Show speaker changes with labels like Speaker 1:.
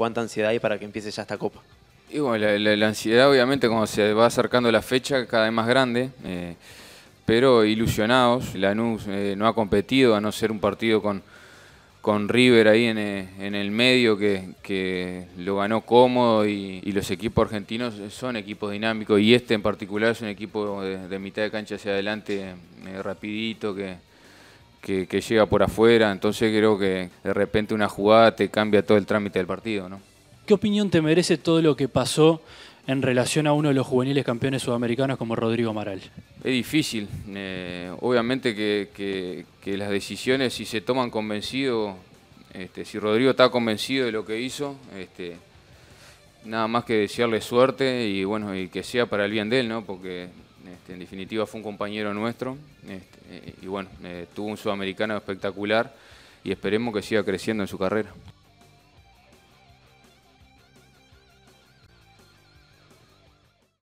Speaker 1: cuánta ansiedad hay para que empiece ya esta copa.
Speaker 2: Y bueno, la, ansiedad obviamente cuando se va acercando la fecha cada vez más grande, eh, pero ilusionados. Lanús eh, no ha competido, a no ser un partido con, con River ahí en, eh, el medio que, lo ganó cómodo y, los equipos argentinos son equipos dinámicos y este en particular es un equipo de, mitad de cancha hacia adelante rapidito que, que, llega por afuera, entonces creo que de repente una jugada te cambia todo el trámite del partido. ¿no?
Speaker 3: ¿Qué opinión te merece todo lo que pasó en relación a uno de los juveniles campeones sudamericanos como Rodrigo Amaral?
Speaker 2: Es difícil. Eh, obviamente que, las decisiones, si se toman convencido, este, si Rodrigo está convencido de lo que hizo, este, nada más que desearle suerte y bueno y que sea para el bien de él, ¿no? Porque este, en definitiva fue un compañero nuestro y bueno, eh, tuvo un sudamericano espectacular y esperemos que siga creciendo en su carrera.